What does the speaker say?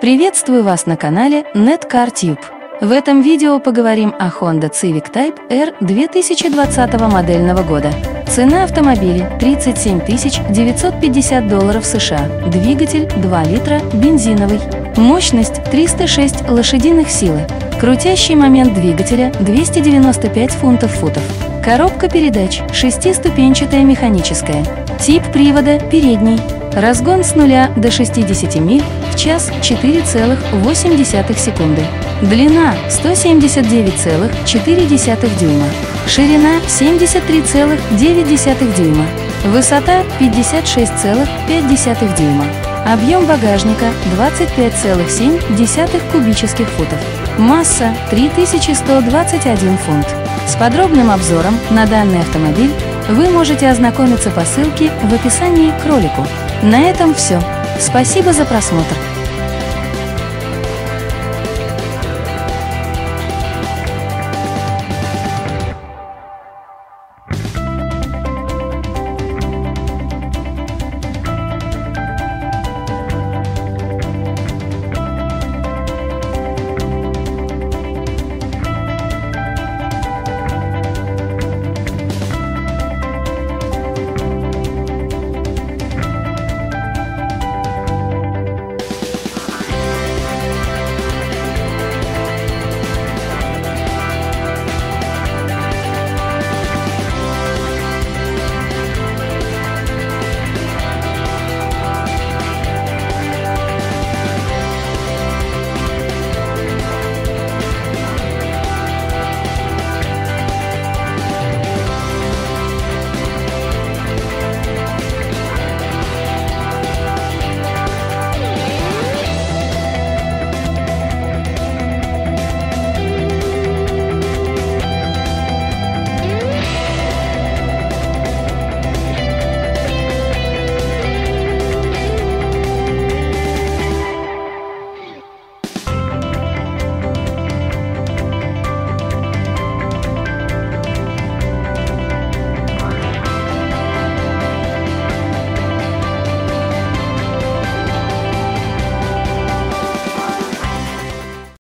Приветствую вас на канале NetCarTube. В этом видео поговорим о Honda Civic Type R 2020 модельного года. Цена автомобиля 37 950 долларов США, двигатель 2 литра, бензиновый, мощность 306 лошадиных силы, крутящий момент двигателя 295 фунтов-футов, коробка передач шестиступенчатая механическая, тип привода передний, разгон с нуля до 60 миль в час 4,8 секунды. Длина 179,4 дюйма. Ширина 73,9 дюйма. Высота 56,5 дюйма. Объем багажника 25,7 кубических футов. Масса 3121 фунт. С подробным обзором на данный автомобиль вы можете ознакомиться по ссылке в описании к ролику. На этом все. Спасибо за просмотр.